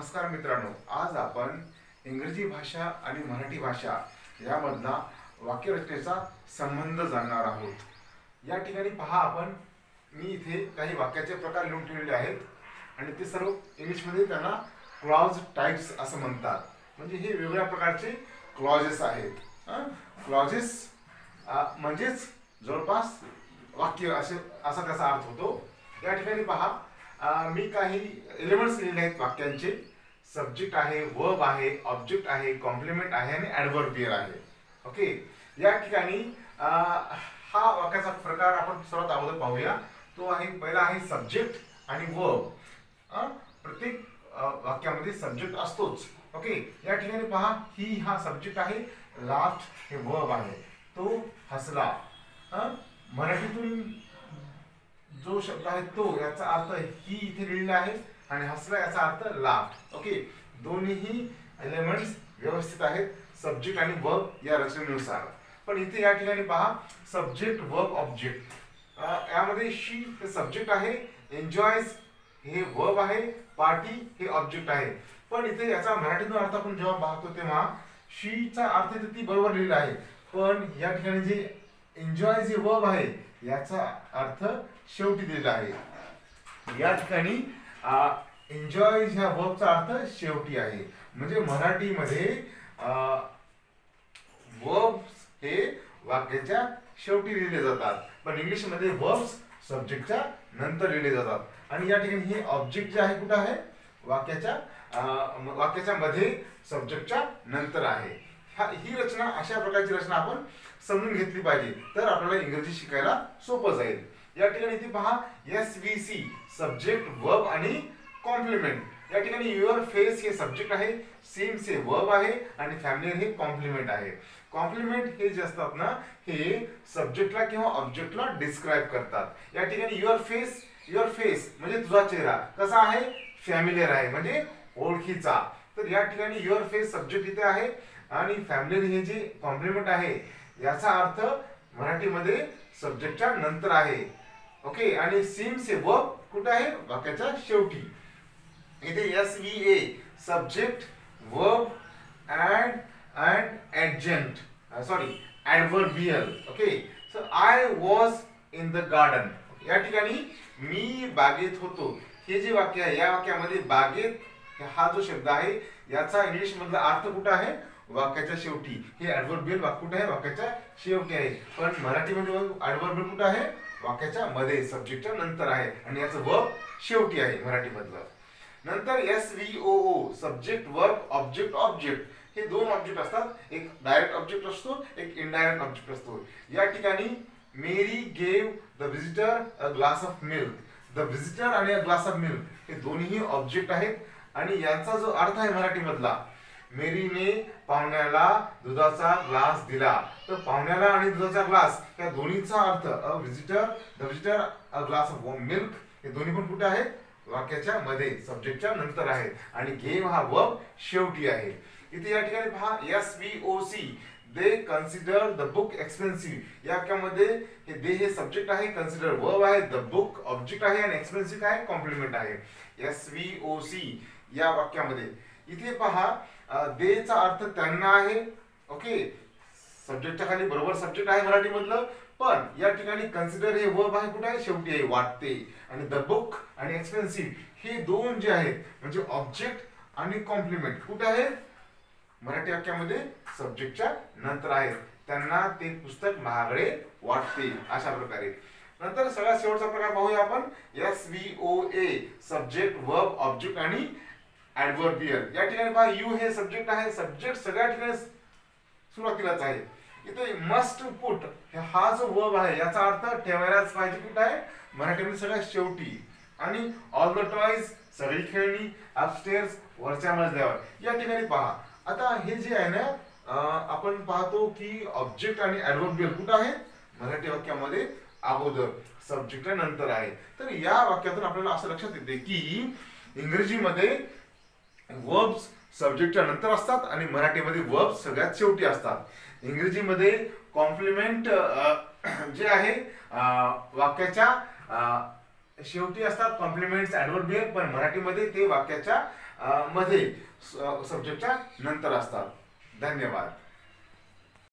नमस्कार मित्रांनो आज आपण इंग्रजी भाषा आणि मराठी भाषा यामधला वाक्यरचनेचा संबंध जाणणार आहोत. या ठिकाणी पहा आपण मी इथे काही वाक्याचे प्रकार लिहून ठेवलेले आहेत आणि ते सर्व इंग्लिशमध्ये त्यांना क्लॉज टाईप्स असं म्हणतात. म्हणजे हे वेगवेगळ्या प्रकारचे क्लॉजेस आहेत. क्लॉजेस म्हणजेच जवळपास वाक्य असे असा त्याचा अर्थ होतो. या ठिकाणी पहा मी काही एलिमेंट्स लिहिले आहेत वाक्यांचे. सब्जेक्ट आहे वर्ब आहे ऑब्जेक्ट आहे कॉम्प्लिमेंट आहे आणि ॲडवर्बियर आहे. ओके या ठिकाणी हा वाक्याचा प्रकार आपण सर्वात अगोदर पाहूया. तो आहे पहिला आहे सब्जेक्ट आणि वर्ब प्रत्येक वाक्यामध्ये सब्जेक्ट असतोच. ओके या ठिकाणी पहा ही हा सब्जेक्ट आहे. लास्ट हे वर्ब आहे. तो हसला. मराठीतून जो शब्द आहे तो याचा अर्थ ही इथे लिहिलेला आहे आणि हसला याचा अर्थ लाफ ओके दोन्हीही एलिमेंट्स व्यवस्थित आहेत सब्जेक्ट आणि वर्ब या रचनेनुसार. पण इथे या ठिकाणी पहा सब्जेक्ट वर्ब ऑब्जेक्ट यामध्ये शी हे सब्जेक्ट आहे एन्जॉयज हे वर्ब आहे पार्टी हे ऑब्जेक्ट आहे. पण इथे याचा मराठीतून अर्थ आपण जेव्हा पाहतो तेव्हा शीचा अर्थ इथे ती बरोबर लिहिला आहे. पण या ठिकाणी जे एन्जॉय जे वर्ब आहे याचा अर्थ शेवटी दिलेला आहे. या ठिकाणी एन्जॉय ह्या वर्बचा अर्थ शेवटी आहे. म्हणजे मराठीमध्ये वर्ब्स हे वाक्याच्या शेवटी लिहिले जातात. पण इंग्लिशमध्ये वर्ब्स सब्जेक्टच्या नंतर लिहिले जातात. आणि या ठिकाणी हे ऑब्जेक्ट जे आहे कुठं आहे? वाक्याच्या वाक्याच्या मध्ये सब्जेक्टच्या नंतर आहे. हा ही रचना अशा प्रकारची रचना आपण समजून घेतली पाहिजे. तर आपल्याला इंग्रजी शिकायला सोपं जाईल. या ठिकाणी इथे पहा S V C subject verb आणि कॉम्प्लिमेंट या ठिकाणी युअर फेस हे सब्जेक्ट आहे सेम्स हे वर्ब आहे आणि फॅमिली हे कॉम्प्लिमेंट आहे. कॉम्प्लिमेंट हे जे असतात ना हे सब्जेक्टला किंवा ऑब्जेक्टला डिस्क्राईब करतात. या ठिकाणी युअर फेस युअर फेस म्हणजे तुझा चेहरा कसा आहे? फॅमिलियर आहे म्हणजे ओळखीचा. तर या ठिकाणी युअर फेस सब्जेक्ट इथे आहे आणि फॅमिली हे जे कॉम्प्लिमेंट आहे याचा अर्थ मराठीमध्ये सब्जेक्टच्या नंतर आहे. ओके आणि सिम्स हे वर्ब कुठं आहे? वाक्याच्या शेवटी. इथे S V A subject verb and and adjunct sorry adverbial okay so I was in the garden या ठिकाणी मी बागेत होतो. हे जे वाक्य आहे या वाक्यामध्ये बागेत हा जो शब्द आहे याचा इंग्लिशमधला अर्थ कुठं आहे? वाक्याच्या शेवटी. हे ऍडवर्बियल वाक्य कुठे आहे? वाक्याच्या शेवटी आहे. पण मराठीमध्ये ऍडवर्बियल कुठं आहे? वाक्याच्या मध्ये. सब्जेक्टच्या नंतर आहे. आणि याचं वर्ब शेवटी आहे मराठीमधलं नंतर S V O O subject verb object object हे दोन ऑब्जेक्ट असतात. एक डायरेक्ट ऑब्जेक्ट असतो एक इनडायरेक्ट ऑब्जेक्ट असतो. या ठिकाणी Mary gave the visitor a glass of milk the visitor आणि अ ग्लास ऑफ मिल्क हे दोन्ही ऑब्जेक्ट आहेत. आणि यांचा जो अर्थ आहे मराठीमधला मेरीने पाहुण्याला दुधाचा ग्लास दिला. तर पाहुण्याला आणि दुधाचा ग्लास या दोन्हीचा अर्थ a visitor the visitor a glass of milk हे दोन्ही पण कुठे आहेत? वाक्याच्या मध्ये सब्जेक्टच्या नंतर आहेत. आणि गेम हा वर्ब शेवटी आहे. इथे या ठिकाणी पहा S V O C they consider the book expensive या वाक्यामध्ये हे दे हे सब्जेक्ट आहे कन्सिडर वर्ब आहे द बुक ऑब्जेक्ट आहे आणि एक्सपेन्सिव्ह काय? कॉम्प्लिमेंट आहे. एस व्ही ओ सी या वाक्यामध्ये. इथे पहा देचा अर्थ त्यांना आहे. ओके सब्जेक्टच्या खाली बरोबर सब्जेक्ट आहे मराठीमधलं. पण या ठिकाणी कन्सिडर हे वर्ब आहे कुठे? आहे शेवटी आहे वाटते. आणि द बुक आणि एक्सपेन्सिव्ह हे दोन जे आहेत म्हणजे ऑब्जेक्ट आणि कॉम्प्लिमेंट कुठे आहेत मराठी वाक्यामध्ये सब्जेक्टच्या नंतर आहेत त्यांना ते पुस्तक महागडे वाटते अशा प्रकारे. नंतर सगळ्यात शेवटचा प्रकार पाहूया आपण. S V O A subject verb object आणि ऍडवर्बियल या ठिकाणी पहा यू हे सब्जेक्ट आहे. सब्जेक्ट सगळ्या ठिकाणी सुरुवातीलाच आहे. इथे मस्ट पुट हा जो वर्ब आहे याचा अर्थ ठेवायलाच पाहिजे कुठं आहे? मराठीमध्ये सगळ्यात शेवटी. आणि ऑल द टॉईज सगळी खेळणी अपस्टेअर्स वरच्या मजल्यावर. या ठिकाणी पहा. आता हे जे आहे ना आपण पाहतो की ऑब्जेक्ट आणि ऍडवर्बियल कुठं आहे? मराठी वाक्यामध्ये अगोदर सब्जेक्ट नंतर आहे. तर या वाक्यातून आपल्याला असं लक्षात येते की इंग्रजीमध्ये वर्ब्स सब्जेक्टच्या नंतर असतात आणि मराठीमध्ये वर्ब्स सगळ्यात शेवटी असतात. इंग्रजीमध्ये कॉम्प्लिमेंट जे आहे वाक्याच्या शेवटी असतात. कॉम्प्लिमेंट्स ऍडवर्बियल पण मराठीमध्ये ते वाक्याच्या मध्ये सब्जेक्टच्या नंतर असतात. धन्यवाद.